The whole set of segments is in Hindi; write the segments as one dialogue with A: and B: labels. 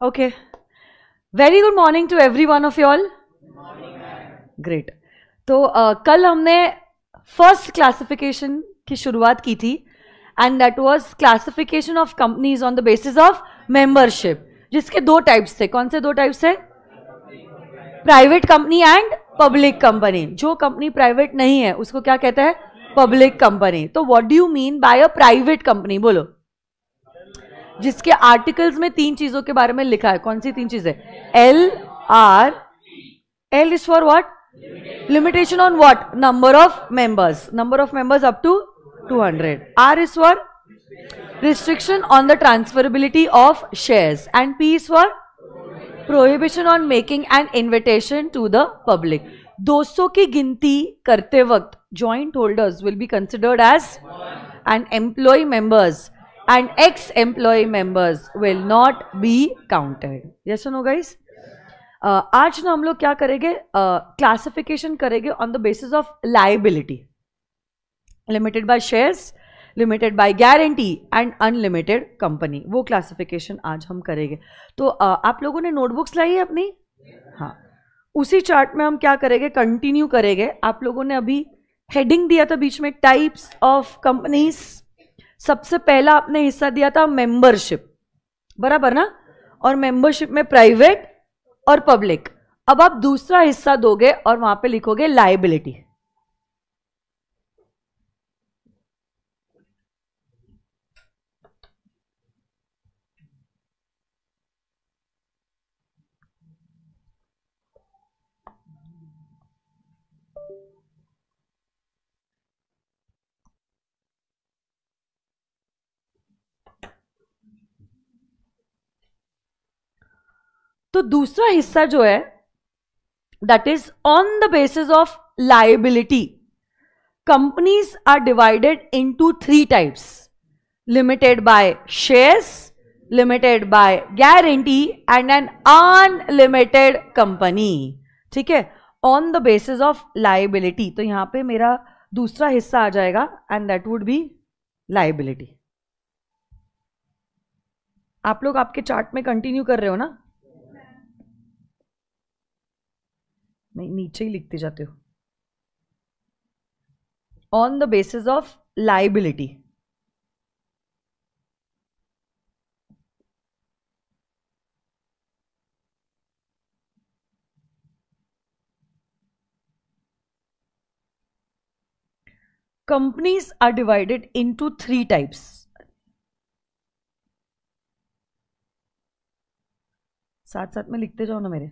A: Okay. Very good morning to every one of you all. Great तो uh, कल हमने फ़र्स्ट क्लासिफिकेशन की शुरुआत की थी and that was classification of companies on the basis of membership जिसके दो टाइप्स थे। कौन से दो टाइप्स थे private company and public company जो कंपनी प्राइवेट नहीं है उसको क्या कहते हैं? पब्लिक कंपनी तो what do you mean by a private company बोलो। जिसके आर्टिकल्स में तीन चीज़ों के बारे में लिखा है। कौन सी तीन चीज़ें? L R L is for what limitation on what number of members number of members up to 200 hundred R is for restriction on the transferability of share and P is for prohibition on making and invitation to the public 200 की गिनती करते वक्त joint holders will be considered as and employee members and ex employee members will not be counted. Yes or no guys? Uh, आज ना हम लोग क्या करेंगे? क्लासिफिकेशन uh, करेंगे on the basis of liability limited by shares limited by guarantee and unlimited company वो क्लासिफिकेशन आज हम करेंगे. तो uh, आप लोगों ने नोटबुक्स लाई है अपनी? हाँ. उसी चार्ट में हम क्या करेंगे? कंटिन्यू करेंगे. आप लोगों ने अभी हेडिंग दिया था बीच में टाइप्स ऑफ़ कंपनीज़ सबसे पहला आपने हिस्सा दिया था मेंबरशिप बराबर ना? और मेंबरशिप में प्राइवेट और पब्लिक अब आप दूसरा हिस्सा दोगे और वहाँ पे लिखोगे लाइबिलिटी तो दूसरा हिस्सा जो है that is on the basis of liability companies are divided into three types limited by shares limited by guarantee and an unlimited company ठीक है? On the basis of liability तो यहाँ पे मेरा दूसरा हिस्सा आ जाएगा and that would be liability आप लोग आपके चार्ट में कंटिन्यू कर रहे हो ना? मैं नीचे ही लिखते जाते हो। On the basis of liability companies are divided into three types साथ साथ में लिखते जाओ ना मेरे।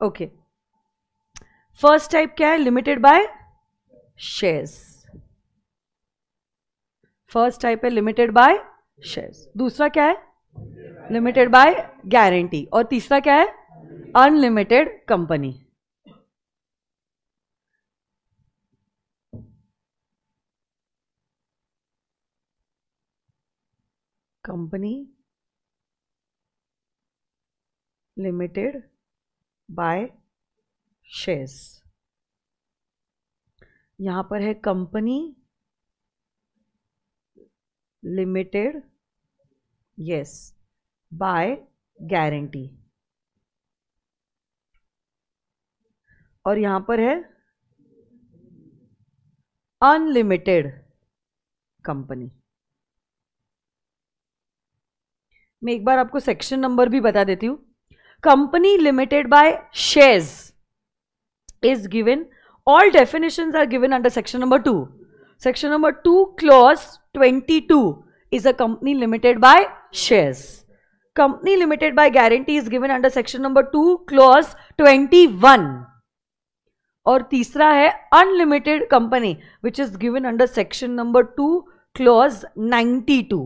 A: ओके फ़र्स्ट टाइप क्या है? Limited by shares first type है लिमिटेड बाय शेयर्स दूसरा क्या है? लिमिटेड बाय गारंटी और तीसरा क्या है? Unlimited company company limited by shares. यहाँ पर है company limited, yes, by guarantee. और यहाँ पर है अनलिमिटेड कंपनी। मैं एक बार आपको सेक्शन नंबर भी बता देती हूँ। Company limited by shares is given all definitions are given under section number 2 section number 2 clause 22 is a company limited by shares company limited by guarantee is given under section number 2 clause 21 और तीसरा है unlimited company which is given under section number two clause 92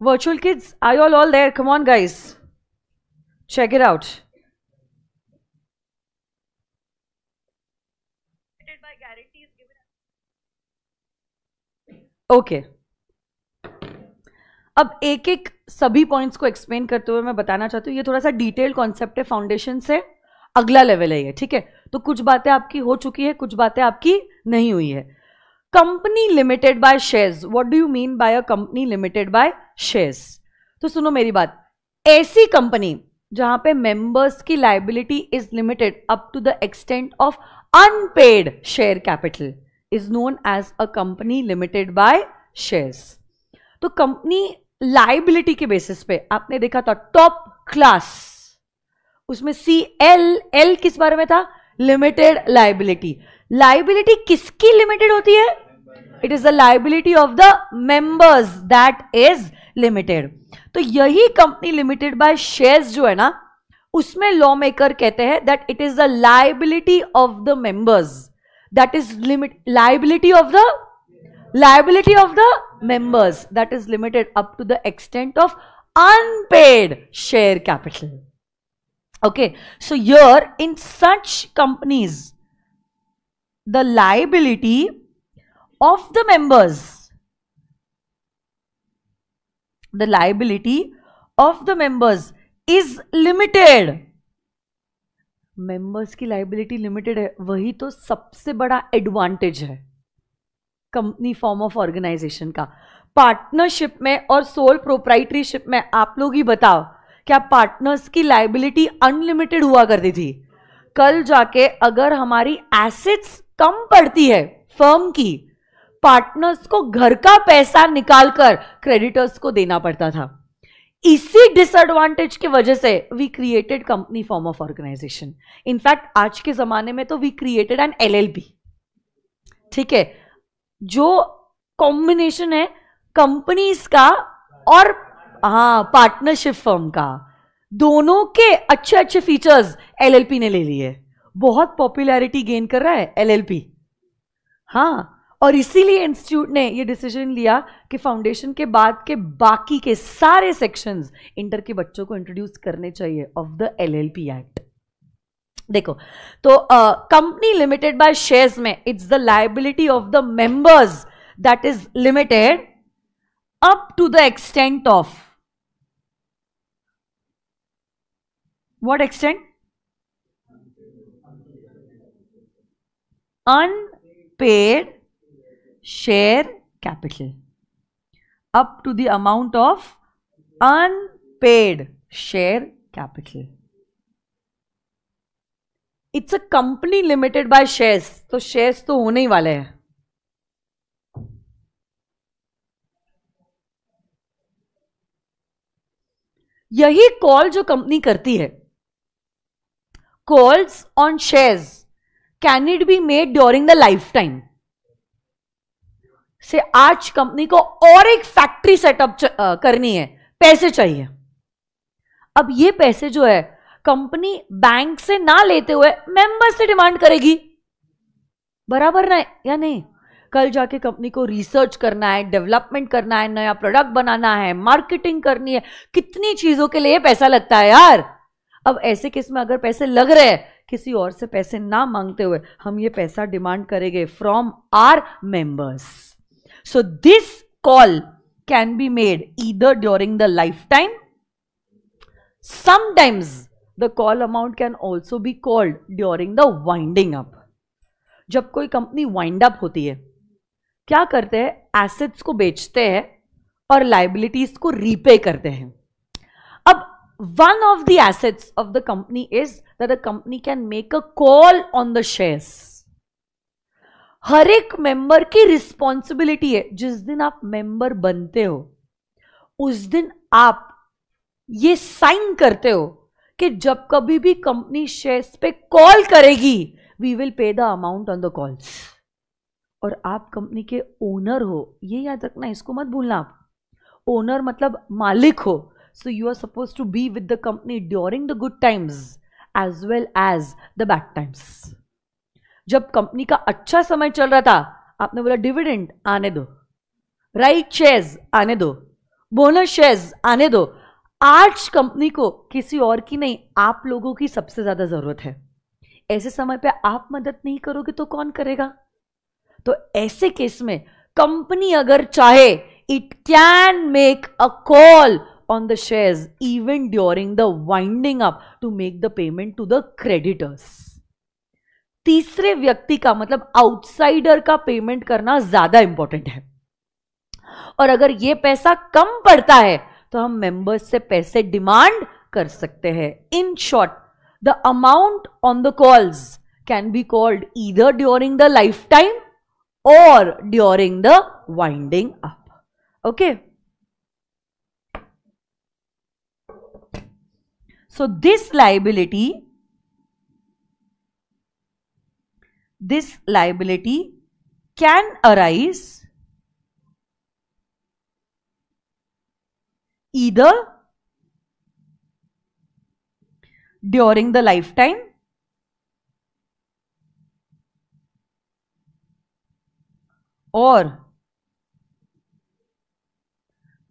A: Virtual kids, are you all all there? Come on, guys. Check it out. Okay okay. अब एक एक सभी पॉइंट्स को एक्सप्लेन करते हुए मैं बताना चाहती हूँ ये थोड़ा सा डिटेल कॉन्सेप्ट है फाउंडेशन से अगला लेवल है ये ठीक है तो कुछ बातें आपकी हो चुकी है कुछ बातें आपकी नहीं हुई है company limited by shares what do you mean by a company limited by shares तो सुनो मेरी बात। ऐसी कंपनी जहाँ पे मेंबर्स की liability is limited up to the extent of unpaid share capital is known as a company limited by shares तो कंपनी लाइबिलिटी के बेसिस पे आपने देखा था टॉप क्लास उसमें सी एल एल किस बारे में था? लिमिटेड लाइबिलिटी लाइबिलिटी किसकी लिमिटेड होती है? it is the liability of the members that is limited तो यही कंपनी लिमिटेड बाय शेयर्स जो है ना उसमें लॉ मेकर कहते हैं that it is the liability of the members that is limit liability of the liability of the members that is limited up to the extent of unpaid share capital okay so here in such companies the liability of the members. The liability of the members is limited. Members की लाइबिलिटी लिमिटेड है, वही तो सबसे बड़ा एडवांटेज है कंपनी फॉर्म ऑफ़ ऑर्गेनाइजेशन का पार्टनरशिप में और सोल प्रोप्राइटरीशिप में आप लोग ही बताओ, क्या पार्टनर्स की लाइबिलिटी अनलिमिटेड हुआ करती थी कल जाके अगर हमारी एसेट्स कम पड़ती है फर्म की पार्टनर्स को घर का पैसा निकालकर क्रेडिटर्स को देना पड़ता था। इसी डिसएडवांटेज की वजह से we created company form of organisation in fact आज के जमाने में तो वी क्रिएटेड एन एलएलपी ठीक है? जो कॉम्बिनेशन है कंपनीज़ का और हाँ पार्टनरशिप फर्म का। दोनों के अच्छे अच्छे फीचर्स एलएलपी ने ले लिए। बहुत पॉपुलैरिटी गेन कर रहा है एलएलपी हाँ और इसीलिए इंस्टीट्यूट ने ये डिसीज़न लिया कि फाउंडेशन के बाद के बाकी के सारे सेक्शंस इंटर के बच्चों को इंट्रोड्यूस करने चाहिए ऑफ़ द एलएलपी एक्ट देखो तो कंपनी लिमिटेड बाय शेयर्स में it's the liability of the members that is limited up to the extent of what extent? Unpaid share capital up टू the amount of unpaid share capital. It's a company limited by shares तो शेयर्स तो होने ही वाले हैं। यही कॉल जो कंपनी करती है calls on shares can it be made during the life time से आज कंपनी को और एक फैक्ट्री सेटअप करनी है। पैसे चाहिए। अब ये पैसे जो है, कंपनी बैंक से ना लेते हुए मेंबर से डिमांड करेगी। बराबर ना या नहीं? कल जाके कंपनी को रिसर्च करना है, डेवलपमेंट करना है, नया प्रोडक्ट बनाना है, मार्केटिंग करनी है, कितनी चीज़ों के लिए पैसा लगता है यार? अब ऐसे केस में अगर पैसे लग रहे हैं, किसी और से पैसे ना मांगते हुए हम ये पैसा डिमांड करेंगे from our members. So this call can be made either during the lifetime. Sometimes the call amount can also be called during the winding up. जब कोई कंपनी वाइंड अप होती है क्या करते हैं एसेट्स को बेचते हैं और लाइबिलिटीज को रीपे करते हैं अब one of the assets of the company is that the company can make a call on the shares हर एक मेंबर की रिस्पॉन्सिबिलिटी है। जिस दिन आप मेंबर बनते हो, उस दिन आप ये साइन करते हो कि जब कभी भी कंपनी शेयर्स पे कॉल करेगी we will pay the amount on the calls और आप कंपनी के ओनर हो, ये याद रखना, इसको मत भूलना आप। ओनर मतलब मालिक हो। So you are suppose to be with the company during the good times as well as the bad times. जब कंपनी का अच्छा समय चल रहा था, आपने बोला डिविडेंड आने दो राइट शेयर्स आने दो बोनस शेयर्स आने दो। आज कंपनी को किसी और की नहीं, आप लोगों की सबसे ज़्यादा ज़रूरत है। ऐसे समय पे आप मदद नहीं करोगे तो कौन करेगा? तो ऐसे केस में कंपनी अगर चाहे it can make a call on the shares even during the winding up to make the payment to the creditors तीसरे व्यक्ति का मतलब आउटसाइडर का पेमेंट करना ज़्यादा इंपॉर्टेंट है। और अगर ये पैसा कम पड़ता है तो हम मेंबर्स से पैसे डिमांड कर सकते हैं। In short the amount on the calls can be called either during the life time और during the winding up okay so, this liability this liability can arise either during the lifetime or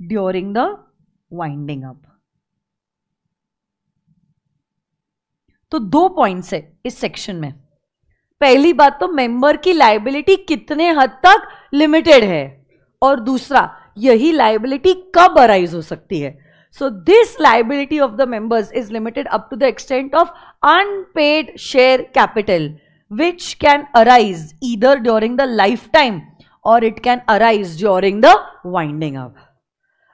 A: during the winding up. तो दो पॉइंट्स है इस सेक्शन में पहली बात तो मेंबर की लाइबिलिटी कितने हद तक लिमिटेड है। और दूसरा, यही लाइबिलिटी कब अराइज हो सकती है? So this liability of the members is limited up to the extent of unpaid share capital which can arise either during the life time और it can arise during the winding up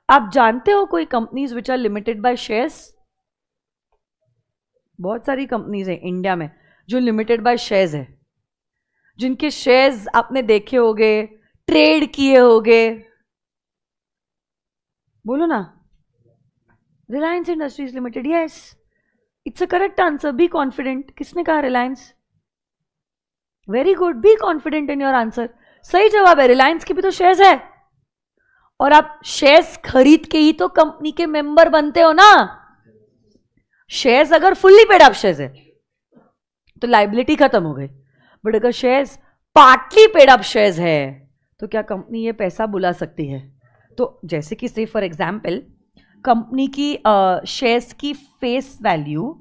A: आप जानते हो कोई companies which are limited by shares बहुत सारी कंपनीज़ हैं इंडिया में। जो लिमिटेड बाय शेयर्स है। जिनके शेयर्स आपने देखे होंगे ट्रेड किए होंगे। बोलो ना। Reliance Industries Limited yes it's a correct answer be confident किसने कहा Reliance very good be confident in your answer सही जवाब है। रिलायंस के भी तो शेयर्स है। और आप शेयर्स खरीद के ही तो कंपनी के मेंबर बनते हो ना। शेयर्स अगर फुल्ली पेड आप शेयर्स है। तो लाइबिलिटी खत्म हो गई। बट अगर shares partly paid up shares है तो क्या कंपनी ये पैसा बुला सकती है? तो जैसे कि से फॉर एग्ज़ाम्पल कंपनी की शेयर्स uh, की फेस वैल्यू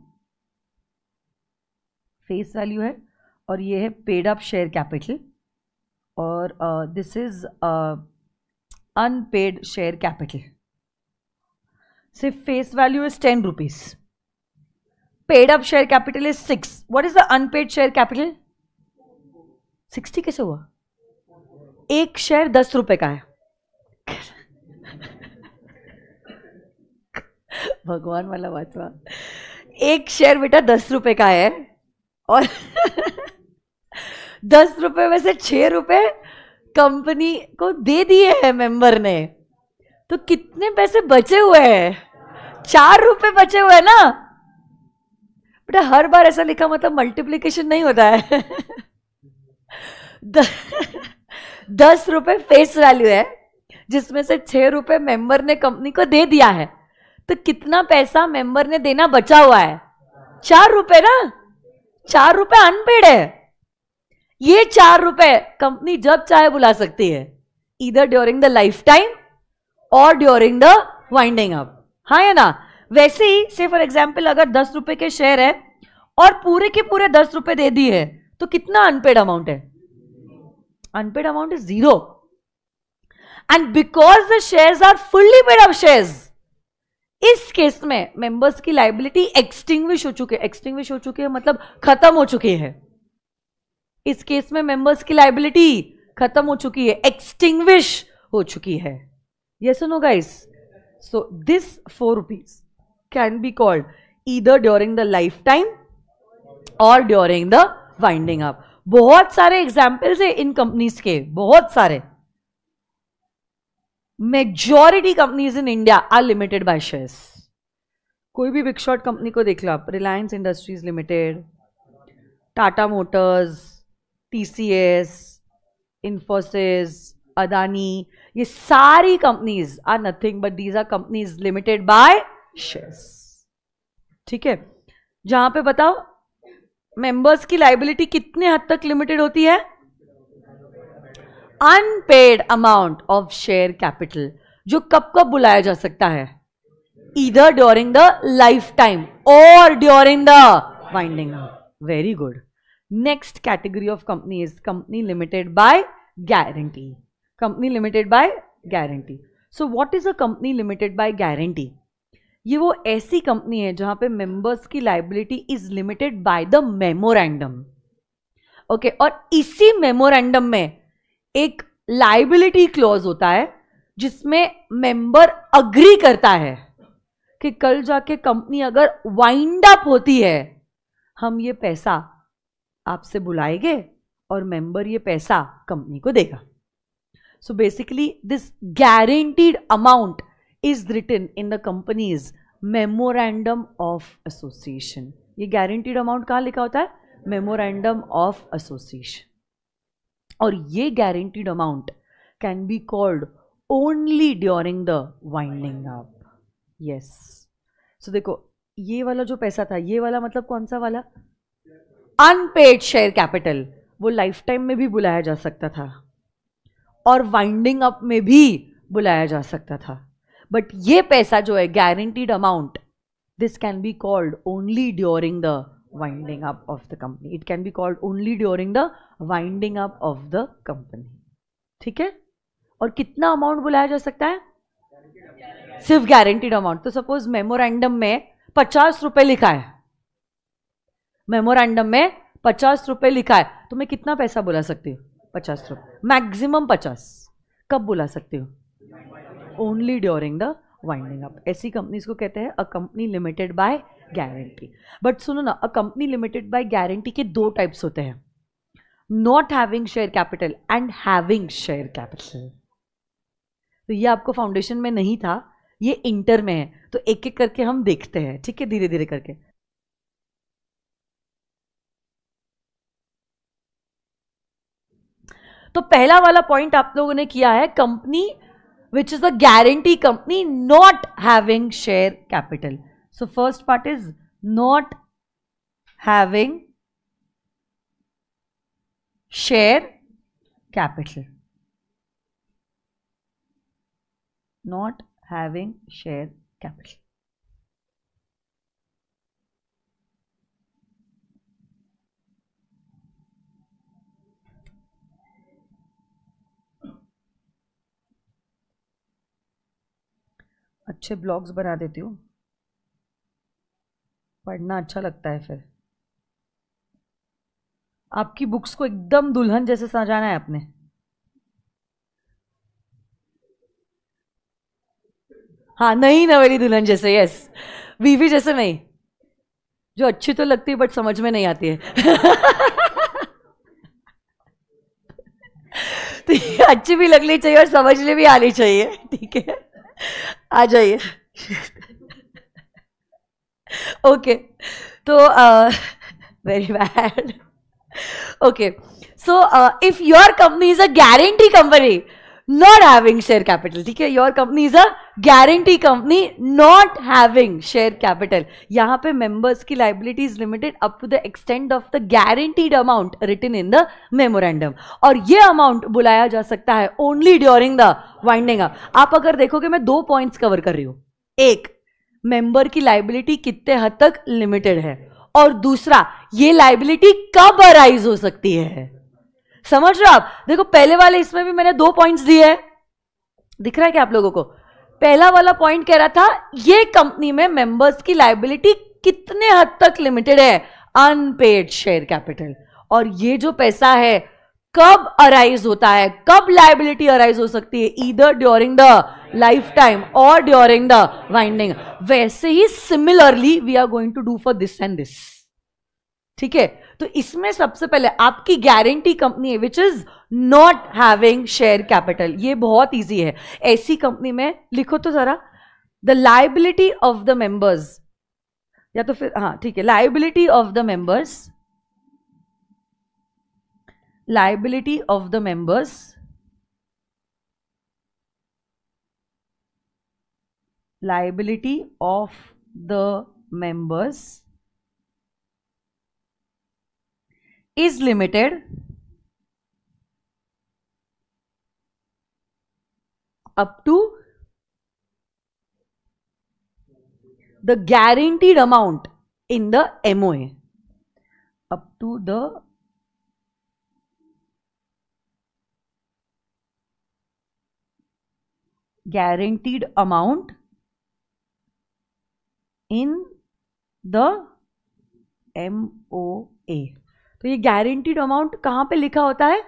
A: फेस वैल्यू है और ये है पेड अप शेयर कैपिटल और this is unpaid share capital सिर्फ़ face value is ten rupees paid up share capital is six what is the unpaid share capital sixty कैसे हुआ? एक शेयर दस रुपए का है। भगवान वाला वाचवा एक शेयर बेटा दस रुपए का है और दस रुपए में से छह रुपए कंपनी को दे दिए हैं मेंबर ने। तो कितने पैसे बचे हुए हैं? चार रुपए बचे हुए हैं ना? बेटा हर बार ऐसा लिखा मतलब मल्टीप्लीकेशन नहीं होता है। द, दस रुपए फेस वैल्यू है जिसमें से छह रुपए मेंबर ने कंपनी को दे दिया है। तो कितना पैसा मेंबर ने देना बचा हुआ है? चार रुपए ना? चार रुपए अनपेड है। ये चार रुपए कंपनी जब चाहे बुला सकती है। इधर ड्यूरिंग द लाइफ टाइम और ड्यूरिंग द वाइंडिंग अप हाँ या ना? वैसे ही से फॉर एग्ज़ाम्पल अगर दस रुपए के शेयर है और पूरे के पूरे दस रुपए दे दिए है तो कितना अनपेड अमाउंट है? Unpaid amount is zero and because the shares are fully paid of shares इस केस में मेंबर्स की लाइबिलिटी एक्सटिंग्विश हो चुके एक्सटिंग्विश हो चुके है मतलब खत्म हो चुकी है। इस केस में मेंबर्स की लाइबिलिटी खत्म हो चुकी है एक्सटिंग्विश हो चुकी है। ये सुनो guys so this four rupees be called either during the life time और ड्यूरिंग द वाइंडिंग अप बहुत सारे एग्जाम्पल्स है इन कंपनीज़ के, बहुत सारे। Majority companies in India are limited by shares कोई भी बिग शॉट कंपनी को देख लो आप रिलायंस इंडस्ट्रीज़ लिमिटेड टाटा मोटर्स टीसीएस इंफोसिस अदानी ये सारी companies are nothing but these are companies limited by shares ठीक है? जहाँ पे बताओ मेंबर्स की लाइबिलिटी कितने हद तक लिमिटेड होती है? Unpaid amount of share capital जो कब कब बुलाया जा सकता है? इधर ड्यूरिंग द लाइफ टाइम और during the winding very good next category of company is company limited by guarantee company limited by guarantee so what is a company limited by guarantee ये वो ऐसी कंपनी है जहाँ पे मेंबर्स की liability is limited by the memorandum okay और इसी मेमोरेंडम में एक लाइबिलिटी क्लॉज होता है, जिसमें मेंबर अग्री करता है कि कल जाके कंपनी अगर वाइंड अप होती है, हम ये पैसा आपसे बुलाएँगे और मेंबर ये पैसा कंपनी को देगा। So basically this guaranteed amount is written in the company's memorandum of association ये गारंटीड अमाउंट कहाँ लिखा होता है? मेमोरेंडम ऑफ़ एसोसिएशन और ये guaranteed amount can be called only during the winding up yes so देखो ये वाला जो पैसा था ये वाला मतलब कौन सा वाला? अनपेड शेयर कैपिटल वो लाइफ टाइम में भी बुलाया जा सकता था। और वाइंडिंग अप में भी बुलाया जा सकता था। बट ये पैसा जो है guaranteed amount this can be called only during the winding up of the company it can be called only during the winding up of the company ठीक है? और कितना अमाउंट बुलाया जा सकता है? सिर्फ़ गारंटीड अमाउंट तो सपोज़ मेमोरेंडम में पचास रुपए लिखा है। मेमोरेंडम में पचास रुपए लिखा है। तो मैं कितना पैसा बुला सकती हूँ? पचास रुपए। मैक्सिमम पचास। कब बुला सकती हूँ? Only during the winding up ऐसी कंपनीज़ को कहते हैं a company limited by guarantee but सुनो ना a company limited by guarantee के दो टाइप्स होते हैं। Not having share capital and having share capital तो ये आपको फाउंडेशन में नहीं था, ये इंटर में है। तो एक एक करके हम देखते हैं, ठीक है? धीरे धीरे करके। तो पहला वाला पॉइंट आप लोगों ने किया है company which is a guarantee company not having share capital. So first part is not having share capital. Not having share capital. अच्छे ब्लॉग्स बना देती हूँ। पढ़ना अच्छा लगता है फिर। आपकी बुक्स को एकदम दुल्हन जैसे सजाना है आपने। हाँ नहीं नवेली दुल्हन जैसे यस बीवी जैसे नहीं। जो अच्छी तो लगती है बट समझ में नहीं आती है। तो ये अच्छी भी लगनी चाहिए और समझने भी आनी चाहिए, ठीक है? आ जाइए। ओके तो very bad okay so if your company is a guarantee company not having share capital ठीक है your company is a guarantee company not having share capital यहाँ पे मेंबर्स की liability is limited up to the extent of the guaranteed amount written in the memorandum और ये अमाउंट बुलाया जा सकता है only during the winding up आप अगर देखोगे, मैं दो पॉइंट्स कवर कर रही हूँ। एक मेंबर की लाइबिलिटी कितने हद तक लिमिटेड है? और दूसरा, ये लाइबिलिटी कब अराइज हो सकती है? समझ रहे हो आप? देखो, पहले वाले इसमें भी मैंने दो पॉइंट्स दिए हैं। दिख रहा है क्या आप लोगों को? पहला वाला पॉइंट कह रहा था, ये कंपनी में मेंबर्स की लाइबिलिटी कितने हद तक लिमिटेड है? अनपेड शेयर कैपिटल और ये जो पैसा है, कब अराइज होता है? कब लाइबिलिटी अराइज हो सकती है? इधर ड्यूरिंग द लाइफ टाइम और ड्यूरिंग द वाइंडिंग वैसे ही similarly we are going to do for this and this ठीक है? तो इसमें सबसे पहले आपकी गारंटी कंपनी है which is not having share capital ये बहुत इजी है। ऐसी कंपनी में लिखो तो जरा। The liability of the members या तो फिर हाँ ठीक है। Liability of the members liability of the members liability of the members. Is limited up to the guaranteed amount in the MOA up to the guaranteed amount in the MOA तो ये गारंटीड अमाउंट कहाँ पे लिखा होता है?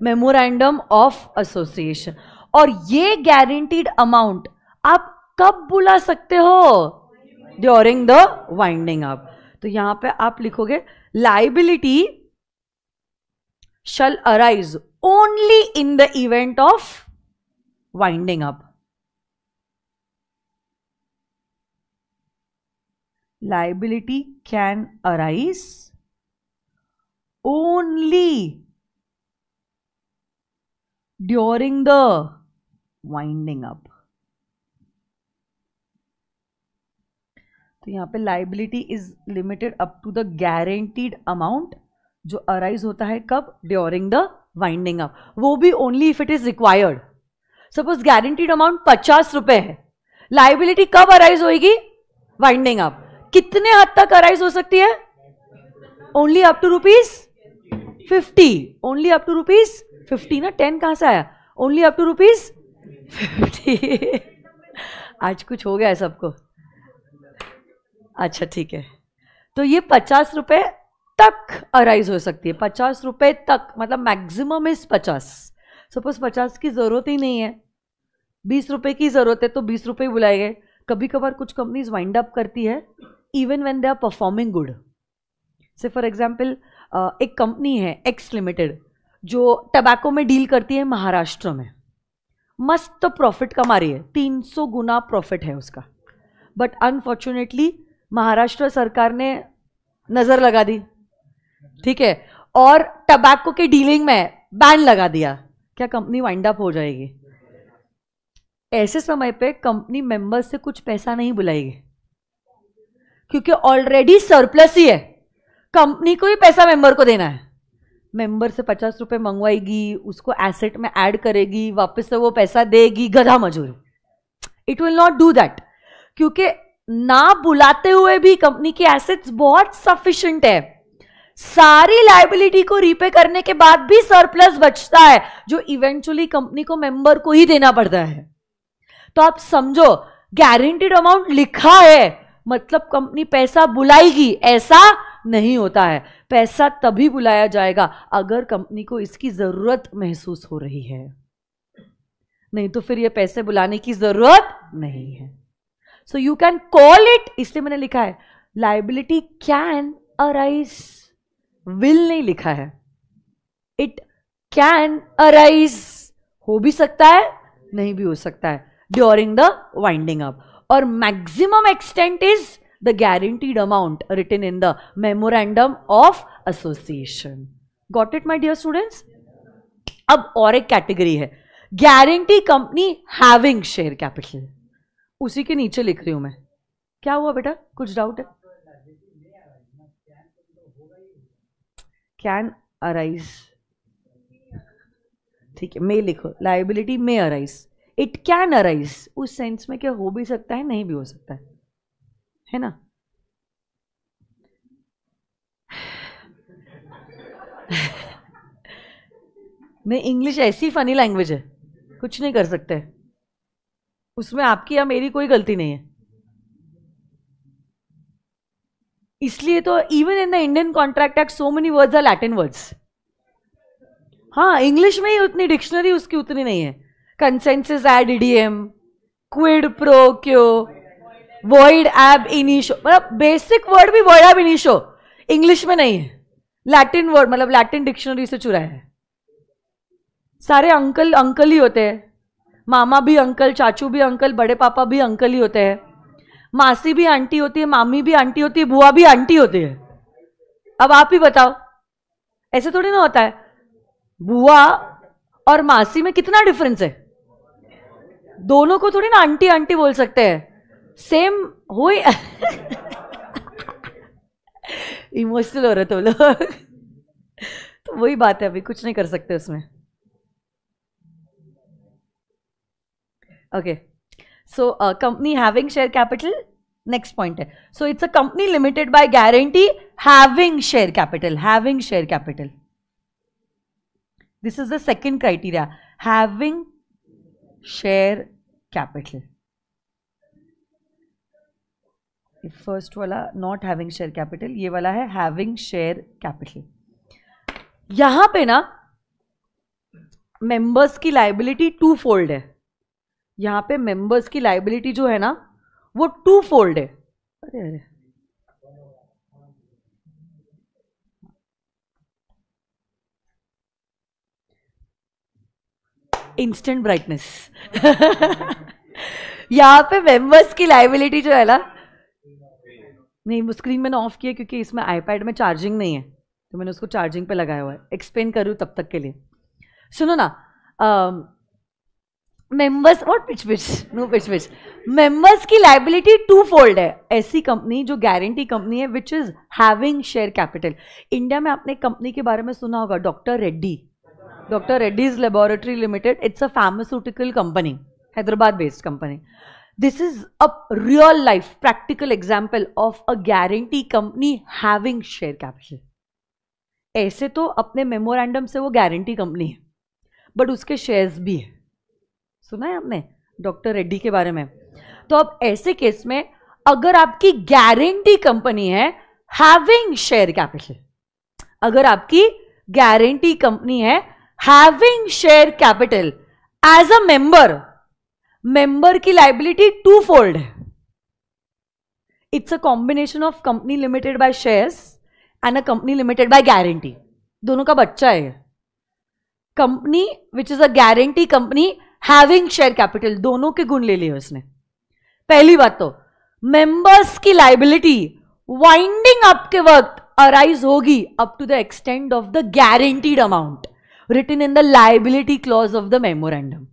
A: मेमोरेंडम ऑफ़ एसोसिएशन और ये गारंटीड अमाउंट आप कब बुला सकते हो? ड्यूरिंग द वाइंडिंग अप तो यहाँ पे आप लिखोगे liability shall arise only in the event of winding up liability can arise only during the winding up. तो यहाँ पे liability is limited up to the guaranteed amount जो अराइज होता है कब? ड्यूरिंग द वाइंडिंग अप वो भी only if it is required suppose guaranteed amount पचास रुपए है. लाइबिलिटी कब अराइज होगी वाइंडिंग अप कितने हद तक अराइज हो सकती है? Only up to rupees fifty only up to rupees fifty ना टेन कहाँ से आया? Only up to rupees fifty आज कुछ हो गया है सबको। अच्छा ठीक है। तो ये पचास रुपए तक अराइज हो सकती है। पचास रुपए तक मतलब मैक्सिमम इज़ पचास। सपोज़ पचास की ज़रूरत ही नहीं है। बीस रुपए की ज़रूरत है तो बीस रुपए ही बुलाए गए। कभी कभार कुछ कंपनीज़ वाइंड अप करती है even when they are performing good से फॉर एग्ज़ाम्पल एक कंपनी है एक्स लिमिटेड जो टबैको में डील करती है महाराष्ट्र में। मस्त तो प्रॉफिट कमा रही है 300 गुना प्रॉफिट है उसका। बट अनफॉर्चुनेटली महाराष्ट्र सरकार ने नज़र लगा दी। ठीक है? और टबैको के डीलिंग में बैन लगा दिया। क्या कंपनी वाइंड अप हो जाएगी? ऐसे समय पे कंपनी मेंबर्स से कुछ पैसा नहीं बुलाएगी। क्योंकि ऑलरेडी सरप्लस ही है। कंपनी को ही पैसा मेंबर को देना है। मेंबर से पचास रुपए मंगवाएगी, उसको एसेट में ऐड करेगी, वापस से वो पैसा देगी, गधा मजूरी। It will not do that क्योंकि ना बुलाते हुए भी कंपनी की एसेट्स बहुत सफिशिएंट है। सारी लाइबिलिटी को रीपे करने के बाद भी सरप्लस बचता है, जो इवेंचुअली कंपनी को मेंबर को ही देना पड़ता है। तो आप समझो गारंटीड अमाउंट लिखा है मतलब कंपनी पैसा बुलाएगी, ऐसा नहीं होता है। पैसा तभी बुलाया जाएगा अगर कंपनी को इसकी ज़रूरत महसूस हो रही है। नहीं तो फिर ये पैसे बुलाने की ज़रूरत नहीं है। So you can call it इसलिए मैंने लिखा है लाइबिलिटी कैन अराइज विल नहीं लिखा है। इट कैन अराइज हो भी सकता है, नहीं भी हो सकता है। ड्यूरिंग द वाइंडिंग अप और maximum extent is the guaranteed amount written in the memorandum of association. Got it, my dear students? अब और एक कैटेगरी है guarantee company having share capital उसी के नीचे लिख रही हूँ मैं। क्या हुआ बेटा? कुछ डाउट है? कैन अराइज ठीक है मे लिखो। Liability may arise it can arise उस सेंस में क्या हो भी सकता है नहीं भी हो सकता है। है ना? नहीं इंग्लिश ऐसी फनी लैंग्वेज है। कुछ नहीं कर सकते। उसमें आपकी या मेरी कोई गलती नहीं है। इसलिए तो even in the Indian contract act so many words are Latin words हाँ इंग्लिश में ही उतनी डिक्शनरी उसकी उतनी नहीं है। Consensus ad idem quid pro quo void ab initio मतलब बेसिक वर्ड भी वर्ड एब इनिशो इंग्लिश में नहीं है. लैटिन वर्ड मतलब लैटिन डिक्शनरी से चुरा है. सारे अंकल अंकल ही होते हैं. मामा भी अंकल, चाचू भी अंकल, बड़े पापा भी अंकल ही होते हैं. मासी भी आंटी होती है, मामी भी आंटी होती है, बुआ भी आंटी होती है. अब आप ही बताओ. ऐसे थोड़ी ना होता है. बुआ और मासी में कितना डिफरेंस है? दोनों को थोड़ी ना आंटी आंटी बोल सकते हैं. सेम हो इमोशनल हो रहे तो लोग. तो वही बात है, अभी कुछ नहीं कर सकते उसमें. Okay so company having share capital next point है. So it's a company limited by guarantee having share capital having share capital this is the second criteria having share capital first वाला नॉट हैविंग शेयर कैपिटल ये वाला है हैविंग शेयर कैपिटल यहाँ पे ना मेंबर्स की लाइबिलिटी टू फोल्ड है. यहाँ पे मेंबर्स की लाइबिलिटी जो है ना, वो टू फोल्ड है. अरे अरे. इंस्टेंट ब्राइटनेस यहाँ पे मेंबर्स की लाइबिलिटी जो है ना नहीं, वो स्क्रीन मैंने ऑफ़ किया क्योंकि इसमें आईपैड में चार्जिंग नहीं है। तो मैंने उसको चार्जिंग पे लगाया हुआ है। एक्सप्लेन करूँ तब तक के लिए। सुनो ना मेंबर्स और pitch pitch no pitch pitch members की लाइबिलिटी टू फोल्ड है। ऐसी कंपनी जो गारंटी कंपनी है which is having share capital India में आपने कंपनी के बारे में सुना होगा doctor Reddy doctor Reddy's laboratory limited it's a pharmaceutical company Hyderabad based company this is a real life practical example of a guarantee company having share capital. ऐसे तो अपने मेमोरेंडम से वो गारंटी कंपनी है बट उसके शेयर्स भी है। सुना है आपने? डॉक्टर रेड्डी के बारे में। तो अब ऐसे केस में अगर आपकी गारंटी कंपनी है हैविंग शेयर कैपिटल अगर आपकी गारंटी कंपनी है having share capital as a member member की लाइबिलिटी टू फोल्ड है. It's a combination of company limited by shares and a company limited by guarantee दोनों का बच्चा है company which is a guarantee company having share capital दोनों के गुण ले लिए उसने. पहली बात तो मेंबर्स की लाइबिलिटी वाइंडिंग अप के वक्त अराइज होगी up to the extent of the guaranteed amount written in the liability clause of the memorandum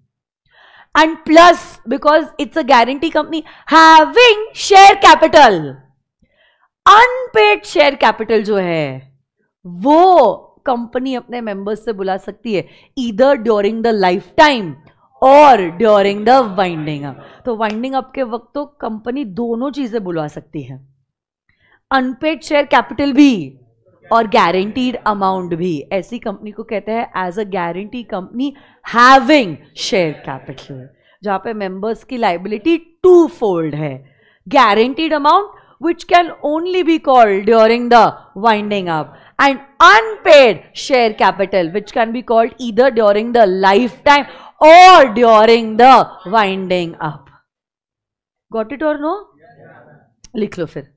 A: and plus, because it's a guarantee company, having share capital unpaid share capital जो है, वो कंपनी अपने मेंबर्स से बुला सकती है इधर ड्यूरिंग द लाइफ टाइम और ड्यूरिंग द वाइंडिंग अप तो वाइंडिंग अप के वक्त तो कंपनी दोनों चीज़ें बुलवा सकती है। अनपेड शेयर कैपिटल भी और गारंटीड अमाउंट भी। ऐसी कंपनी को कहते हैं as a guarantee company having share capital जहाँ पे मेंबर्स की लाइबिलिटी टू फोल्ड है guaranteed amount which can only be called during the winding up and unpaid share capital which can be called either during the life time और during the winding up got it और नो लिख लो फिर।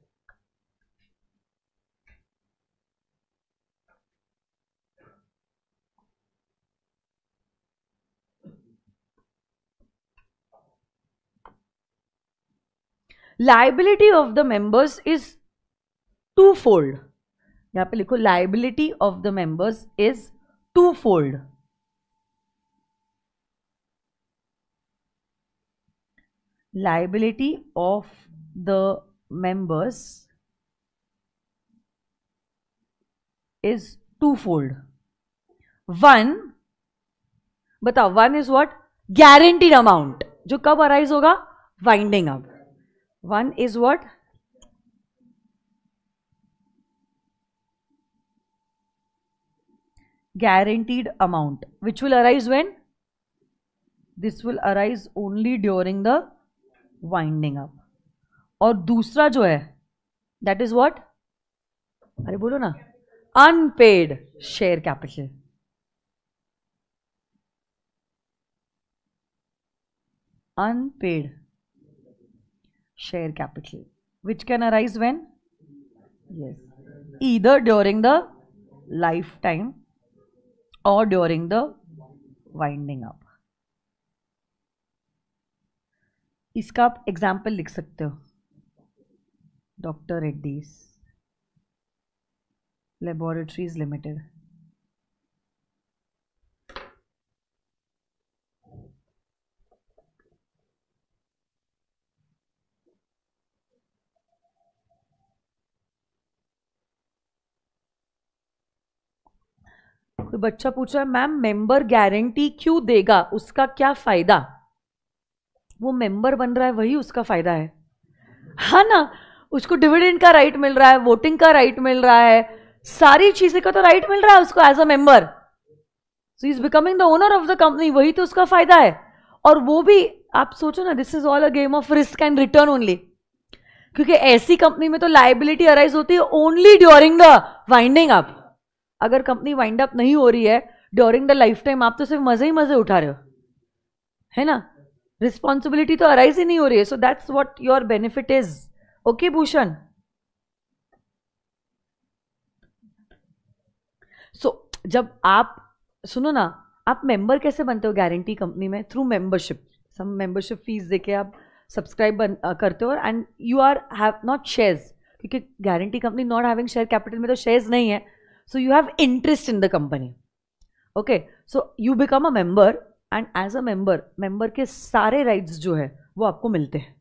A: Liability of the members is twofold यहाँ पे लिखो liability of the members is twofold liability of the members is twofold one बताओ one is what guaranteed amount जो कब अराइज होगा? Winding up One is what? Guaranteed amount, which will arise when? This will arise only during the winding up. और दूसरा जो है दैट इज़ वॉट अरे बोलो ना unpaid share capital unpaid share capital which can arise when yes either during the lifetime or during the winding up इसका आप एग्ज़ाम्पल लिख सकते हो डॉक्टर रेड्डीज लेबोरेटरीज लिमिटेड कोई बच्चा पूछ रहा है, मैम मेंबर गारंटी क्यों देगा? उसका क्या फ़ायदा? वो मेंबर बन रहा है, वही उसका फ़ायदा है। हाँ ना, उसको डिविडेंड का राइट मिल रहा है वोटिंग का राइट मिल रहा है, सारी चीज़ें का तो राइट मिल रहा है उसको as a member so is becoming the owner of the company वही तो उसका फ़ायदा है। और वो भी, आप सोचो ना this is all a game of risk and return only क्योंकि ऐसी कंपनी में तो लाइबिलिटी अराइज होती है only during the winding up अगर कंपनी वाइंड अप नहीं हो रही है ड्यूरिंग द लाइफ टाइम आप तो सिर्फ़ मज़े ही मज़े उठा रहे हो। है ना? रिस्पॉन्सिबिलिटी तो अराइज ही नहीं हो रही है। So that's what your benefit is okay Bhushan so जब आप, सुनो ना, आप मेंबर कैसे बनते हो गारंटी कंपनी में? Through membership some membership fees देके आप सब्सक्राइब करते हो and you are have not shares क्योंकि guarantee company not having share capital में तो शेयर्स नहीं है। So you have interest in the company okay so you become a member and as a member member के सारे राइट्स जो है, वो आपको मिलते हैं.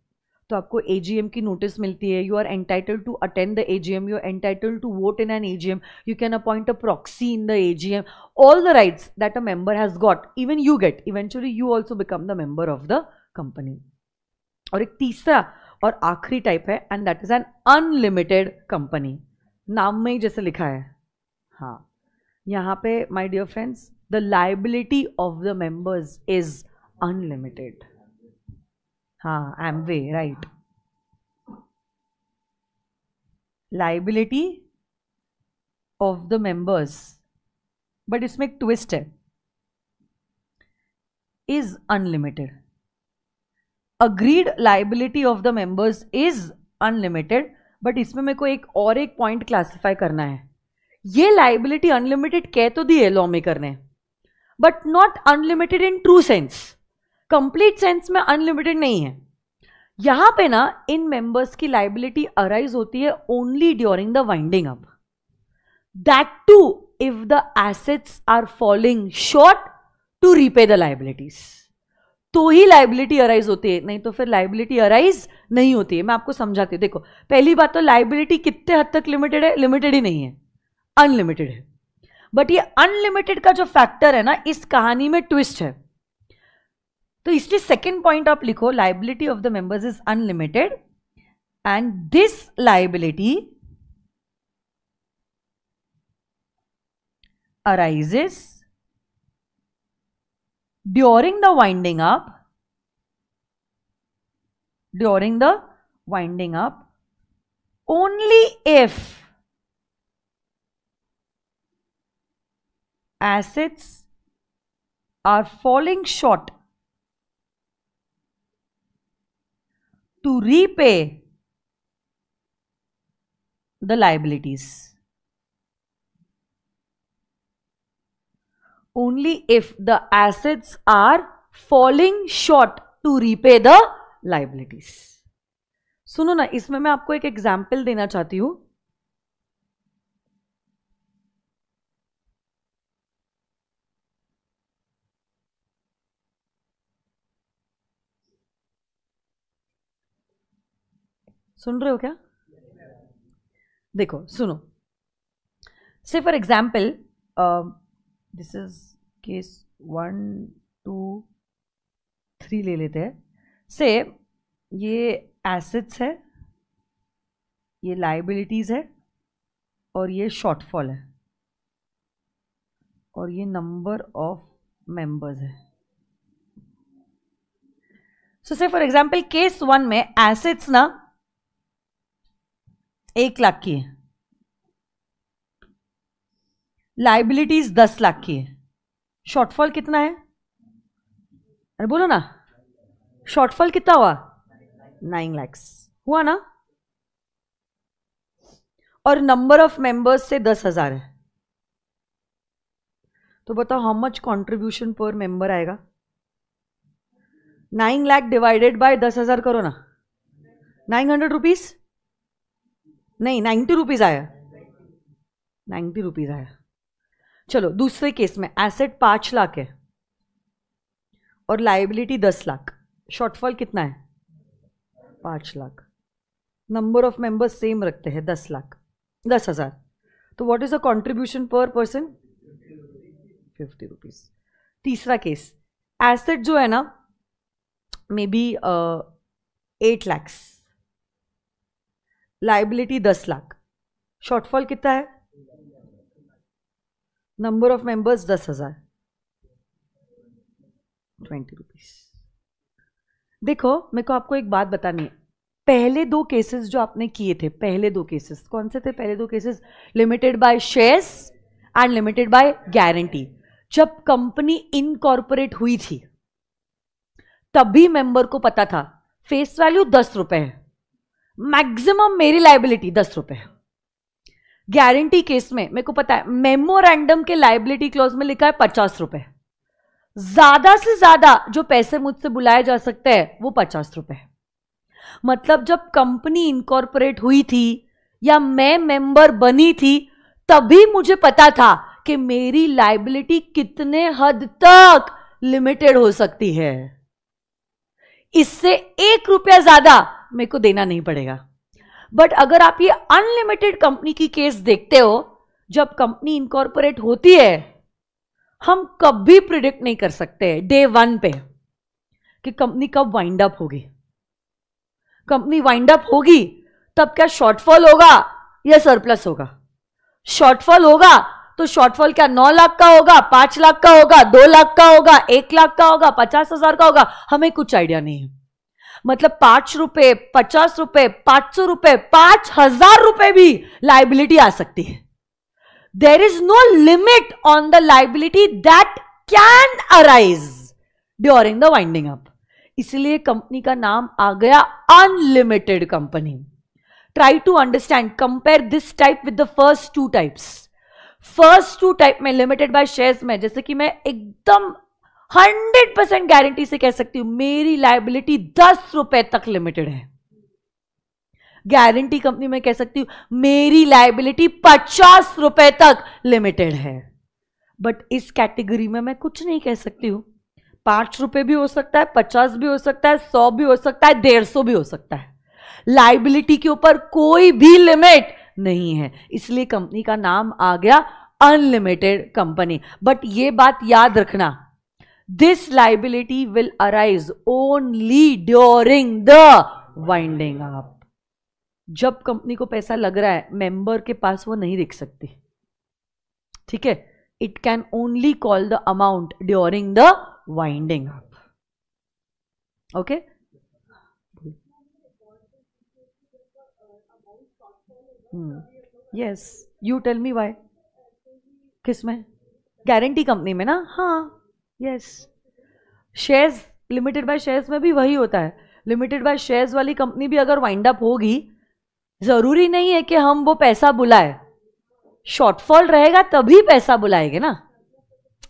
A: तो आपको एजीएम की नोटिस मिलती है. You are entitled to attend the A G M you are entitled to vote in an A G M you can appoint a proxy in the A G M all the rights that a member has got even you get eventually you also become the member of the company और एक तीसरा और आखिरी टाइप है and that is an unlimited company नाम में ही जैसे लिखा है. हाँ। यहाँ पे my dear friends the liability of the members is unlimited हाँ M way right liability of the members but इसमें एक ट्विस्ट है is unlimited agreed liability of the members is unlimited but इसमें मेरे को एक और एक पॉइंट क्लासिफाई करना है। ये लाइबिलिटी अनलिमिटेड कह तो दी है लॉ मेकर ने but not unlimited in true sense complete sense में अनलिमिटेड नहीं है. यहाँ पे ना इन मेंबर्स की लाइबिलिटी अराइज होती है only during the winding up that too if the assets are following short to repay the liabilities तो ही लाइबिलिटी अराइज होती है, नहीं तो फिर लाइबिलिटी अराइज नहीं होती है. मैं आपको समझाती हूँ, देखो, पहली बात तो लाइबिलिटी कितने हद तक लिमिटेड है? लिमिटेड ही नहीं है. अनलिमिटेड है। बट ये अनलिमिटेड का जो फैक्टर है ना, इस कहानी में ट्विस्ट है। तो इसलिए सेकेंड पॉइंट आप लिखो liability of the members is unlimited and this liability arises during the winding up, during the winding up only if assets are falling short to repay the liabilities. Only if the assets are falling short to repay the liabilities. सुनो ना इसमें मैं आपको एक एग्ज़ाम्पल देना चाहती हूँ सुन रहे हो क्या? देखो, सुनो। Say for example this is case one two three ले लेते हैं। से ये एसेट्स है, ये लाइबिलिटीज है, और ये शॉर्टफॉल है, और ये नंबर ऑफ़ मेंबर्स है। So say for example case one में एसेट्स ना एक लाख की है। लाइबिलिटीज दस लाख की है। शॉर्टफॉल कितना है? अरे बोलो ना। शॉर्टफॉल कितना हुआ? नाइन लैक्स हुआ ना? और नंबर ऑफ़ मेंबर्स से दस हज़ार है। तो बताओ how much contribution per member आएगा? नाइन लाख डिवाइडेड बाय दस हज़ार करो ना। नाइन हंड्रेड रुपीज़ नहीं नाइन्टी रुपीज़ आया। नाइन्टी रुपीज़ आया। चलो, दूसरे केस में एसेट पाँच लाख है और लाइबिलिटी दस लाख। शॉर्टफॉल कितना है? पाँच lakh. Number of members same रखते हैं, दस लाख। दस हज़ार। तो what is the contribution per person fifty rupees तीसरा केस एसेट जो है ना maybe eight lakhs liability दस लाख। शॉर्टफॉल कितना है? नंबर ऑफ़ मेंबर्स दस हज़ार। ट्वेंटी रुपीज़ देखो, मेरे को आपको एक बात बतानी है। पहले दो केसेस जो आपने किए थे, पहले दो केसेस कौन से थे पहले दो cases limited by shares and limited by guarantee जब कंपनी इनकॉर्पोरेट हुई थी, तभी मेंबर को पता था फेस वैल्यू दस रुपए है। मैक्सिमम मेरी लाइबिलिटी दस रुपए गारंटी केस में, मेरे को पता है मेमोरेंडम के लाइबिलिटी क्लॉज में लिखा है पचास रुपए ज़्यादा से ज़्यादा जो पैसे मुझसे बुलाए जा सकते हैं, वो पचास रुपए मतलब जब कंपनी इनकॉर्पोरेट हुई थी, या मैं मेंबर बनी थी, तभी मुझे पता था कि मेरी लाइबिलिटी कितने हद तक लिमिटेड हो सकती है। इससे एक रुपया ज़्यादा मेरे को देना नहीं पड़ेगा। बट अगर आप ये अनलिमिटेड कंपनी की केस देखते हो, जब कंपनी इनकॉर्पोरेट होती है, हम कभी प्रिडिक्ट नहीं कर सकते डे वन पे कि कंपनी कब वाइंड अप होगी। कंपनी वाइंड अप होगी, तब क्या शॉर्टफॉल होगा या सरप्लस होगा? शॉर्टफॉल होगा तो शॉर्टफॉल क्या नौ लाख का होगा, पाँच लाख का होगा, दो लाख का होगा, एक लाख का होगा, पचास हज़ार का होगा? हमें कुछ आइडिया नहीं है। मतलब पाँच रुपए, पचास रुपए, पाँच सौ रुपए, पाँच हज़ार रुपए भी लाइबिलिटी आ सकती है। There is no limit on the liability that can arise during the winding up इसलिए कंपनी का नाम आ गया unlimited company try to understand compare this type with the first two types first two type में लिमिटेड बाय शेयर्स में, जैसे कि मैं एकदम हंड्रेड परसेंट गारंटी से कह सकती हूँ, मेरी लाइबिलिटी दस रुपए तक लिमिटेड है। गारंटी कंपनी में कह सकती हूँ, मेरी लाइबिलिटी पचास रुपए तक लिमिटेड है। बट इस कैटेगरी में मैं कुछ नहीं कह सकती हूँ। पाँच रुपए भी हो सकता है, पचास भी हो सकता है, सौ भी हो सकता है, डेढ़ सौ भी हो सकता है। लाइबिलिटी के ऊपर कोई भी लिमिट नहीं है। इसलिए कंपनी का नाम आ गया अनलिमिटेड कंपनी बट ये बात याद रखना this liability will arise only during the winding up जब कंपनी को पैसा लग रहा है मेंबर के पास वो नहीं देख सकती। ठीक है? It can only call the amount during the winding up okay yes you tell me why किसमें? गारंटी कंपनी में ना? हाँ। Yes shares limited by shares में भी वही होता है। लिमिटेड बाय शेयर्स वाली कंपनी भी अगर वाइंड अप होगी, ज़रूरी नहीं है कि हम वो पैसा बुलाए। शॉर्टफॉल रहेगा तभी पैसा बुलाएँगे ना।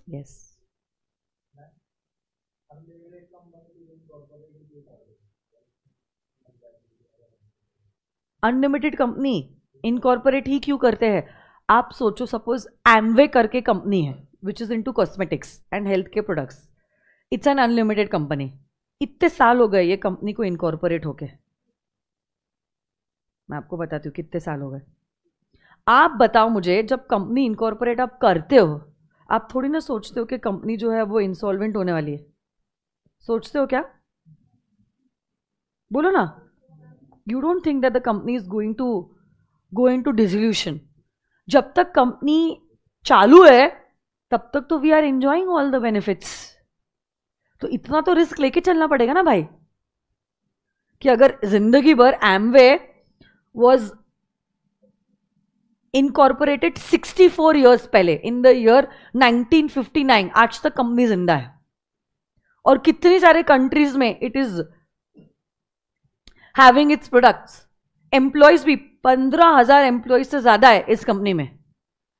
A: Yes yes. Unlimited company incorporate ही क्यों करते हैं? आप सोचो सपोज़ एमवे करके कंपनी है। Which is into cosmetics and health care products it's an unlimited company इतने साल हो गए ये कंपनी को इनकॉर्पोरेट होके। मैं आपको बताती हूँ कितने साल हो गए। आप बताओ मुझे, जब कंपनी इनकॉर्पोरेट आप करते हो, आप थोड़ी ना सोचते हो कि कंपनी जो है वो इंसॉल्वेंट होने वाली है। सोचते हो क्या? बोलो ना। You don't think that the company is going to going to dissolution जब तक कंपनी चालू है तब तक तो we are enjoying all the benefits तो इतना तो रिस्क लेके चलना पड़ेगा ना भाई? कि अगर ज़िंदगी भर एमवे वॉज़ इनकॉर्पोरेटेड 64 इयर्स पहले इन द ईयर 1959 आज तक कंपनी ज़िंदा है। और कितनी सारे कंट्रीज़ में it is having its products employees भी, पंद्रह हज़ार एम्प्लॉयज़ से ज़्यादा है इस कंपनी में।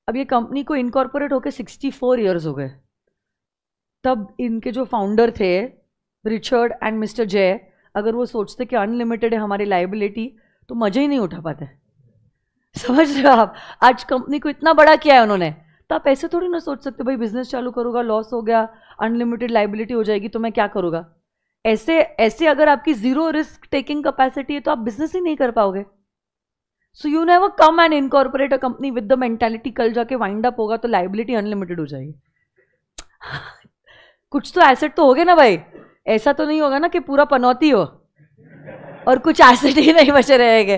A: अब ये कंपनी को इनकॉर्पोरेट होकर सिक्सटी फोर ईयर्स हो गए। तब इनके जो फाउंडर थे रिचर्ड एंड मिस्टर जय अगर वो सोचते कि अनलिमिटेड है हमारी लाइबिलिटी तो मज़े ही नहीं उठा पाते। समझ रहे हो आप? आज कंपनी को इतना बड़ा किया है उन्होंने तो आप ऐसे थोड़ी ना सोच सकते, भाई बिज़नेस चालू करूँगा लॉस हो गया अनलिमिटेड लाइबिलिटी हो जाएगी तो मैं क्या करूँगा? ऐसे ऐसे अगर आपकी ज़ीरो रिस्क टेकिंग कैपेसिटी है तो आप बिज़नेस ही नहीं कर पाओगे। So you never come and incorporate a company with the mentality कल जाके वाइंड अप होगा तो लाइबिलिटी अनलिमिटेड हो जाएगी। कुछ तो एसेट तो हो गए ना भाई। ऐसा तो नहीं होगा ना कि पूरा पनौती हो। और कुछ एसेट ही नहीं बचे रहेंगे।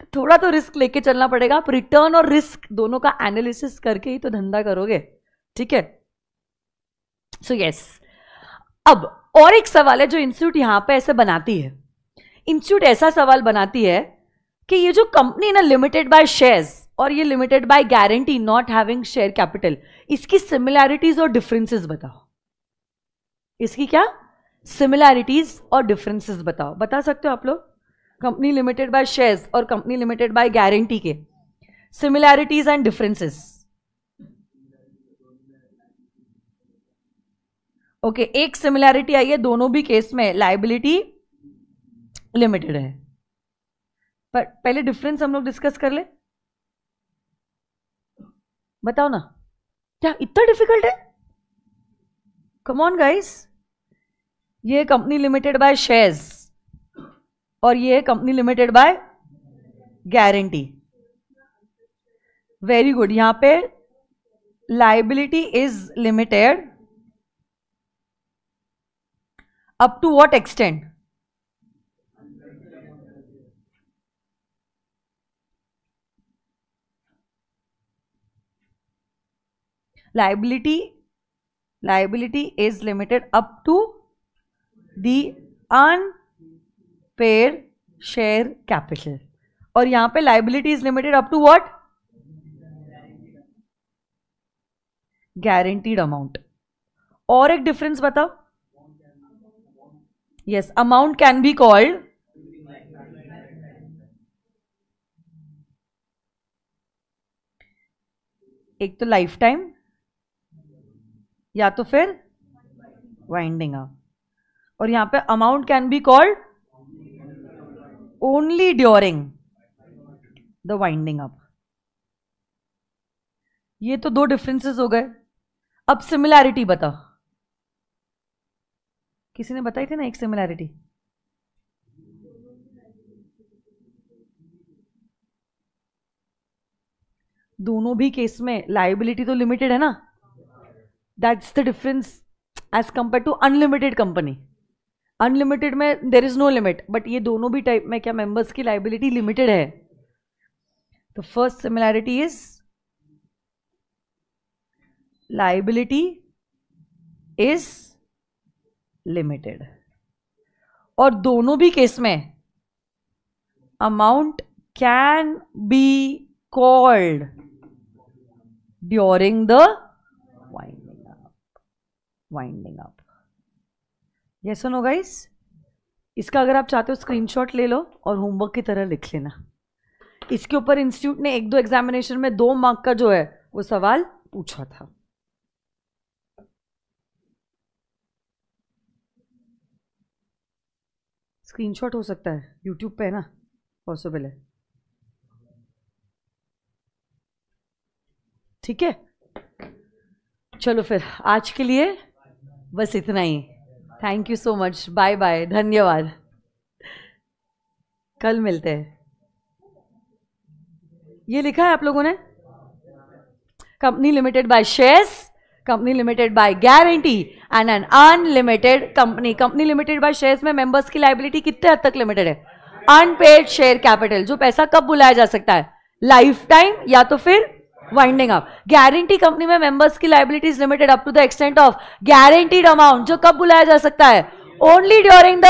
A: तो थोड़ा तो रिस्क लेके चलना पड़ेगा। आप रिटर्न और रिस्क दोनों का एनालिसिस करके ही तो धंधा करोगे। ठीक है? So so, yes yes. अब और एक सवाल है जो इंस्टीट्यूट यहाँ पे ऐसे बनाती है। इंस्टीट्यूट ऐसा सवाल बनाती है कि ये जो कंपनी ना लिमिटेड बाय शेयर्स और ये limited by guarantee not having share capital इसकी सिमिलैरिटीज और डिफरेंसेस बताओ। इसकी क्या? सिमिलैरिटीज और डिफरेंसेस बताओ। बता सकते हो आप लोग? कंपनी लिमिटेड बाय शेयर्स और कंपनी लिमिटेड बाय गारंटी के सिमिलैरिटीज एंड डिफरेंसेस ओके एक सिमिलैरिटी आई है, दोनों भी केस में लाइबिलिटी लिमिटेड है। पर पहले डिफरेंस हम लोग डिस्कस कर ले। बताओ ना। क्या इतना डिफ़िकल्ट है? कम ऑन गाइस ये कंपनी लिमिटेड बाय शेयर्स और ये company limited by guarantee very good यहाँ पे liability is limited up to what extent liability liability is limited up to the unpaid share capital और यहाँ पे liability is limited up to what guaranteed amount और एक डिफरेंस बताओ yes amount can be called एक तो लाइफ टाइम या तो फिर वाइंडिंग अप और यहाँ पे amount can be called only during the winding up ये तो दो डिफरेंसेस हो गए। अब सिमिलैरिटी बता। किसी ने बताई थी ना एक सिमिलैरिटी दोनों भी केस में लाइबिलिटी तो लिमिटेड है ना? That's the difference as compare to unlimited company unlimited में there is no limit but ये दोनों भी टाइप में क्या मेंबर्स की लाइबिलिटी लिमिटेड है? तो first similarity is liability is limited और दोनों भी केस में amount can be called during the winding up ये सुनो गाइस इसका अगर आप चाहते हो स्क्रीनशॉट ले लो और होमवर्क की तरह लिख लेना। इसके ऊपर इंस्टीट्यूट ने एक दो एग्जामिनेशन में दो मार्क का जो है, वो सवाल पूछा था। स्क्रीनशॉट हो सकता है। यूट्यूब पे है ना? पॉसिबल है। ठीक है? चलो फिर, आज के लिए बस इतना ही। Thank you so much bye bye धन्यवाद। कल मिलते हैं। ये लिखा है आप लोगों ने? Company limited by shares, company limited by guarantee and an unlimited company company limited by shares में मेंबर्स की लाइबिलिटी कितने हद तक लिमिटेड है? अनपेड शेयर कैपिटल जो पैसा कब बुलाया जा सकता है? लाइफ टाइम या तो फिर वाइंडिंग अप गारंटी कंपनी में मेंबर्स की liabilities limited up to the extent of guaranteed amount जो कब बुलाया जा सकता है? Only during the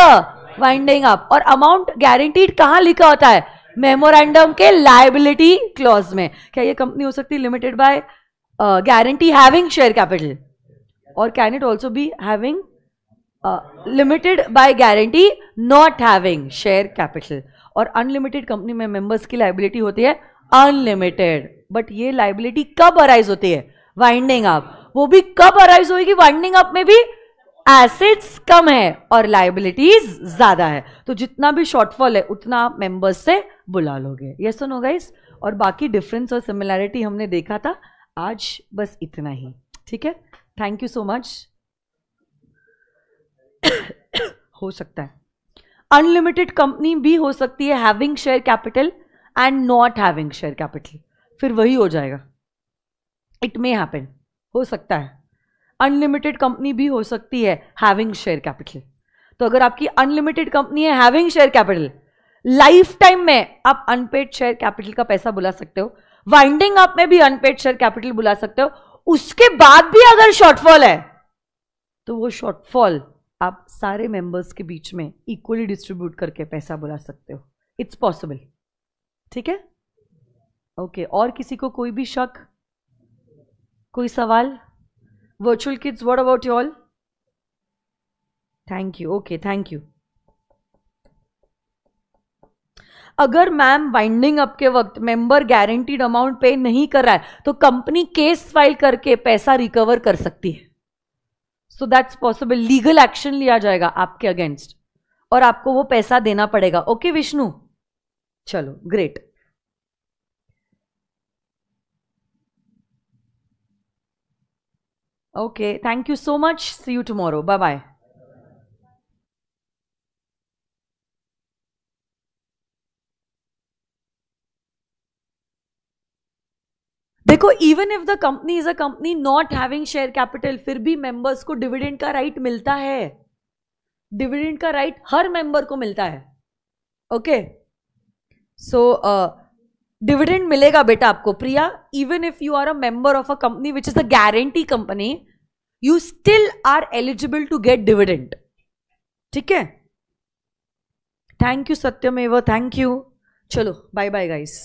A: winding up और अमाउंट गारंटीड कहाँ लिखा होता है? मेमोरेंडम के लाइबिलिटी क्लॉज में। क्या ये कंपनी हो सकती है? Limited by guarantee having share capital और can it also be having limited by guarantee not having share capital और अनलिमिटेड कंपनी में मेंबर्स की लाइबिलिटी होती है अनलिमिटेड बट ये लाइबिलिटी कब अराइज होती है? वाइंडिंग अप वो भी कब अराइज होगी वाइंडिंग अप में भी एसिड्स कम है और लाइबिलिटीज ज़्यादा है। तो जितना भी शॉर्टफॉल है, उतना आप मेंबर्स से बुला लोगे। ये सुनो गाइस और बाकी डिफरेंस और सिमिलैरिटी हमने देखा था, आज बस इतना ही। ठीक है? थैंक यू सो मच हो सकता है। अनलिमिटेड कंपनी भी हो सकती है having share capital and not having share capital फिर वही हो जाएगा। इट मे हैपन हो सकता है। अनलिमिटेड कंपनी भी हो सकती है हैविंग शेयर कैपिटल तो अगर आपकी अनलिमिटेड कंपनी है having share capital life time में आप अनपेड शेयर कैपिटल का पैसा बुला सकते हो। वाइंडिंग अप में भी अनपेड शेयर कैपिटल बुला सकते हो। उसके बाद भी अगर शॉर्टफॉल है तो वो शॉर्टफॉल आप सारे मेंबर्स के बीच में इक्वली डिस्ट्रीब्यूट करके पैसा बुला सकते हो। इट्स पॉसिबल ठीक है? ओके okay, और किसी को कोई भी शक? कोई सवाल? Virtual kids what about you all thank you okay thank you अगर मैम बाइंडिंग अप के वक्त मेंबर गारंटीड अमाउंट पे नहीं कर रहा है तो कंपनी केस फ़ाइल करके पैसा रिकवर कर सकती है। So that's possible legal action लिया जाएगा आपके अगेंस्ट और आपको वो पैसा देना पड़ेगा। ओके okay, विष्णु चलो great okay thank you so much see you tomorrow bye bye देखो even if the company is a company not having share capital फिर भी मेंबर्स को डिविडेंड का राइट right मिलता है। डिविडेंड का राइट right हर मेंबर को मिलता है। ओके सो डिविडेंड मिलेगा बेटा आपको, Priya even if you are a member of a company which is a guarantee company you still are eligible to get dividend ठीक है? Thank you Satyamev thank you चलो बाय बाय गाइस